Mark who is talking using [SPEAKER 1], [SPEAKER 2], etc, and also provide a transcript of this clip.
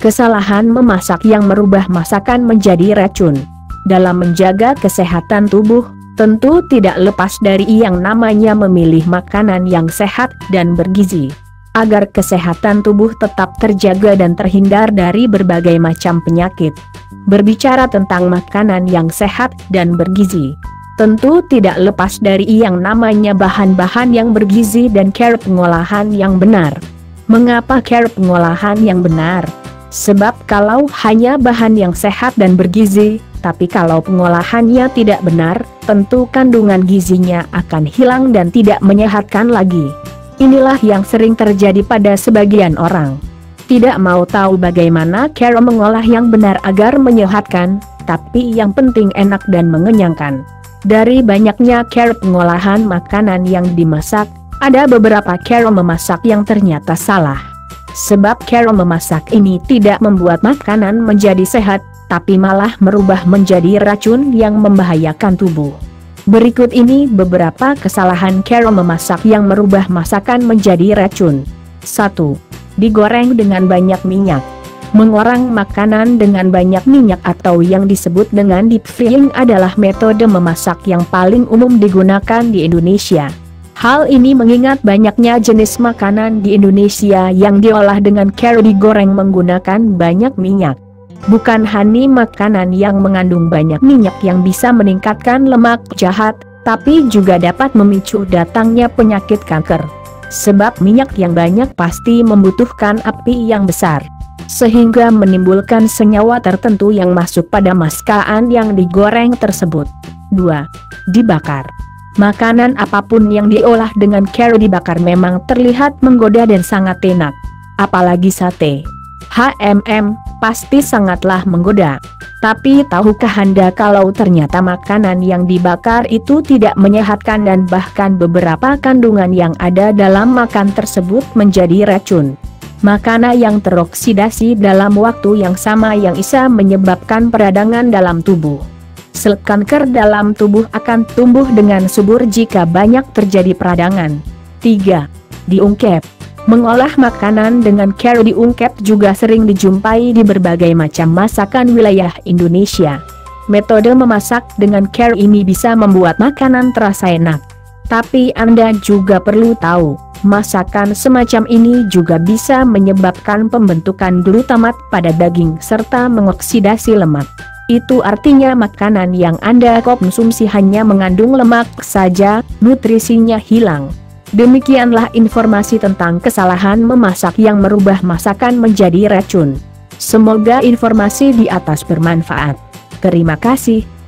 [SPEAKER 1] Kesalahan memasak yang merubah masakan menjadi racun. Dalam menjaga kesehatan tubuh, tentu tidak lepas dari yang namanya memilih makanan yang sehat dan bergizi. Agar kesehatan tubuh tetap terjaga dan terhindar dari berbagai macam penyakit. Berbicara tentang makanan yang sehat dan bergizi, tentu tidak lepas dari yang namanya bahan-bahan yang bergizi dan cara pengolahan yang benar. Mengapa cara pengolahan yang benar? Sebab kalau hanya bahan yang sehat dan bergizi, tapi kalau pengolahannya tidak benar, tentu kandungan gizinya akan hilang dan tidak menyehatkan lagi. Inilah yang sering terjadi pada sebagian orang. Tidak mau tahu bagaimana cara mengolah yang benar agar menyehatkan, tapi yang penting enak dan mengenyangkan. Dari banyaknya cara pengolahan makanan yang dimasak, ada beberapa cara memasak yang ternyata salah. Sebab cara memasak ini tidak membuat makanan menjadi sehat, tapi malah merubah menjadi racun yang membahayakan tubuh. Berikut ini beberapa kesalahan cara memasak yang merubah masakan menjadi racun. 1. Digoreng dengan banyak minyak. Mengorang makanan dengan banyak minyak atau yang disebut dengan deep frying adalah metode memasak yang paling umum digunakan di Indonesia. Hal ini mengingat banyaknya jenis makanan di Indonesia yang diolah dengan cara digoreng menggunakan banyak minyak. Bukan hanya makanan yang mengandung banyak minyak yang bisa meningkatkan lemak jahat, tapi juga dapat memicu datangnya penyakit kanker. Sebab minyak yang banyak pasti membutuhkan api yang besar. Sehingga menimbulkan senyawa tertentu yang masuk pada maskaan yang digoreng tersebut. 2. Dibakar Makanan apa pun yang diolah dengan cara dibakar memang terlihat menggoda dan sangat enak. Apalagi sate. HMM, pasti sangatlah menggoda. Tapi tahukah Anda kalau ternyata makanan yang dibakar itu tidak menyehatkan dan bahkan beberapa kandungan yang ada dalam makan tersebut menjadi racun. Makanan yang teroksidasi dalam waktu yang sama yang bisa menyebabkan peradangan dalam tubuh sel kanker dalam tubuh akan tumbuh dengan subur jika banyak terjadi peradangan. 3. Diungkep Mengolah makanan dengan cara diungkep juga sering dijumpai di berbagai macam masakan wilayah Indonesia. Metode memasak dengan care ini bisa membuat makanan terasa enak. Tapi Anda juga perlu tahu, masakan semacam ini juga bisa menyebabkan pembentukan glutamat pada daging serta mengoksidasi lemak. Itu artinya makanan yang Anda konsumsi hanya mengandung lemak saja, nutrisinya hilang. Demikianlah informasi tentang kesalahan memasak yang merubah masakan menjadi racun. Semoga informasi di atas bermanfaat. Terima kasih.